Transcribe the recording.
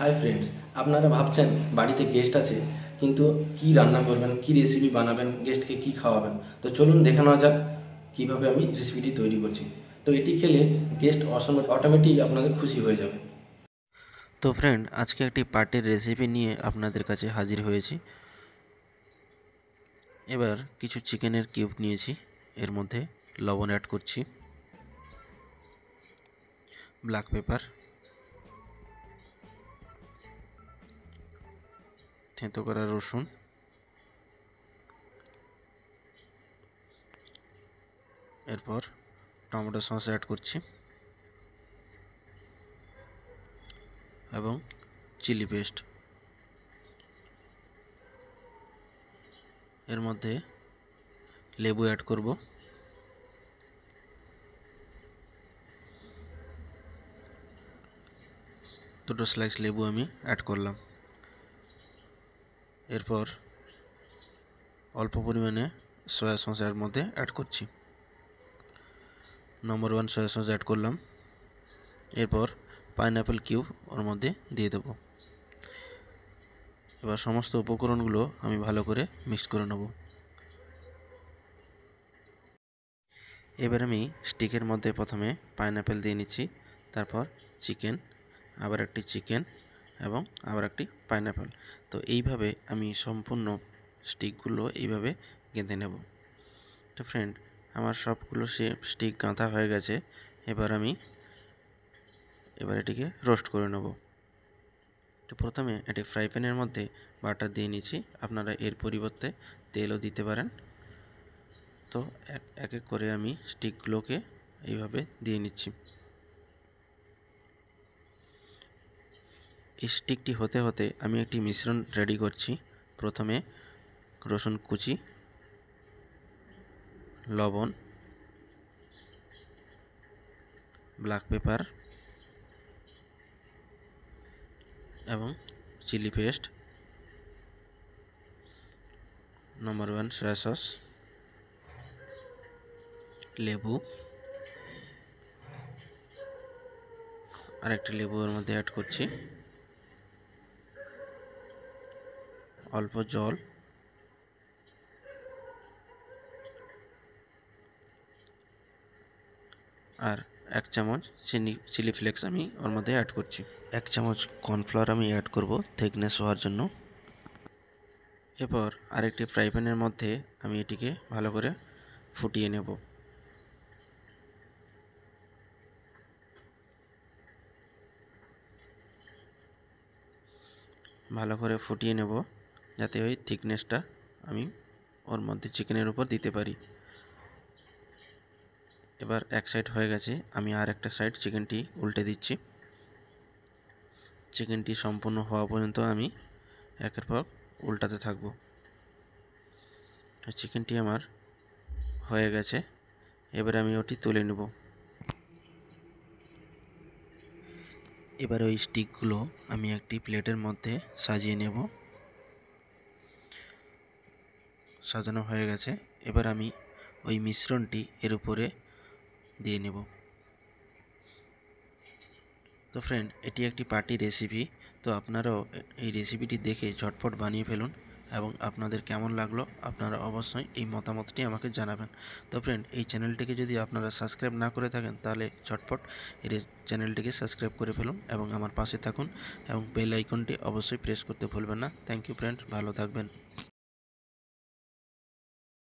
Hi friends আপনারা ভাবছেন বাড়িতে গেস্ট আছে, কিন্তু কি রান্না করবেন, কি রেসিপি বানাবেন গেস্টকে কি খাওয়াবেন? তো চলুন দেখে নেওয়া যাক কীভাবে আমি রেসিপিটি তৈরি করছি। তো এটি খেলে গেস্ট অটোমেটিক আপনাদের খুশি হয়ে যাবে। তো ফ্রেন্ড আজকে একটি পার্টির রেসিপি নিয়ে আপনাদের কাছে হাজির হয়েছি। এবার কিছু চিকেনের কিউব নিয়েছি। এর মধ্যে লবণ অ্যাড করছি। ব্ল্যাক পেপার থেঁতো করা রসুন। এরপর টমেটো সস অ্যাড করছি। এবং চিলি পেস্ট এর মধ্যে লেবু অ্যাড করব। দুটো স্লাইস লেবু আমি অ্যাড করলাম। এরপর অল্প পরিমাণে সয়া সস এর মধ্যে অ্যাড করছি। Number one soya sauce add করলাম। এরপর পাইনঅ্যাপেল কিউব ওর মধ্যে দিয়ে দেবো। এবার সমস্ত উপকরণগুলো আমি ভালো করে মিক্স করে নেব। এবার আমি স্টিকের মধ্যে প্রথমে পাইনঅ্যাপেল দিয়ে নিচ্ছি, তারপর চিকেন আবার একটি চিকেন এবং আবার একটি পাইনঅ্যাপেল তো এইভাবে আমি সম্পূর্ণ স্টিকগুলো এইভাবে গেঁথে নেব। তো ফ্রেন্ড আমার সবগুলো সে স্টিক গাঁথা হয়ে গেছে। এবার আমি এবার এটিকে রোস্ট করে নেব। তো প্রথমে এটি ফ্রাই প্যানের মধ্যে বাটার দিয়ে নিচ্ছি। আপনারা এর পরিবর্তে তেলও দিতে পারেন। তো এক এক করে আমি স্টিকগুলোকে এইভাবে দিয়ে নিচ্ছি। স্টিকটি হতে হতে আমি একটি মিশ্রণ রেডি করছি। প্রথমে রসুন কুচি, লবণ ব্ল্যাক পেপার এবং chilli paste number one soya sauce লেবু, আরেকটি লেবু এর মধ্যে অ্যাড করছি। অল্প জল। আর এক চামচ চিনি, চিলি ফ্লেক্স আমি ওর মধ্যে অ্যাড করছি। এক চামচ কর্নফ্লাওয়ার আমি অ্যাড করব থিকনেস হওয়ার জন্য। এরপর আরেকটি ফ্রাই প্যানের মধ্যে আমি এটিকে ভালো করে ফুটিয়ে নেব। ভালো করে ফুটিয়ে নেব। যাতে ওই থিকনেসটা আমি ওর মধ্যে চিকেনের উপর দিতে পারি। এবার এক সাইড হয়ে গেছে, আমি আর একটা সাইড চিকেনটি উল্টে দিচ্ছি। চিকেনটি সম্পূর্ণ হওয়া পর্যন্ত আমি একের পর উল্টাতে থাকব। চিকেনটি আমার হয়ে গেছে, এবার আমি ওটি তুলে নেব। এবার ওই স্টিকগুলো আমি একটি প্লেটের মধ্যে সাজিয়ে নেব। সাজানো হয়ে গেছে। এবার আমি ওই মিশ্রণটি এর উপরে দিয়ে নেব। তো ফ্রেন্ড এটি একটি পার্টি রেসিপি তো আপনারাও এই রেসিপিটি দেখে ঝটপট বানিয়ে ফেলুন এবং আপনাদের কেমন লাগল আপনারা অবশ্যই এই মতামতটি আমাকে জানাবেন। তো ফ্রেন্ড এই চ্যানেলটিকে যদি আপনারা সাবস্ক্রাইব না করে থাকেন, তাহলে ঝটপট এই চ্যানেলটিকে সাবস্ক্রাইব করে ফেলুন এবং আমার পাশে থাকুন এবং বেল আইকনটি অবশ্যই প্রেস করতে ভুলবেন না। থ্যাংক ইউ ফ্রেন্ড ভালো থাকবেন।